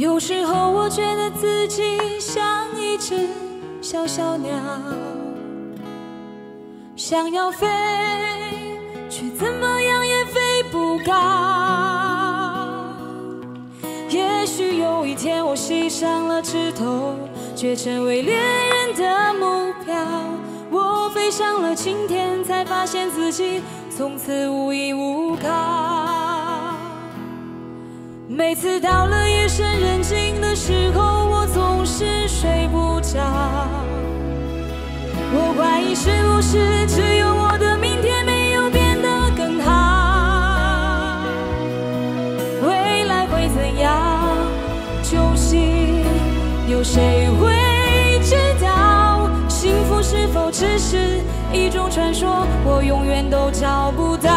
有时候我觉得自己像一只小小鸟想要飞却怎么样也飞不高。也许有一天我栖上了枝头却成为猎人的目标。我飞上了青天才发现自己从此无依无靠。每次到了夜深人静的时候，我总是睡不着。我怀疑是不是只有我的明天没有变得更好？未来会怎样？究竟有谁会知道？幸福是否只是一种传说？我永远都找不到。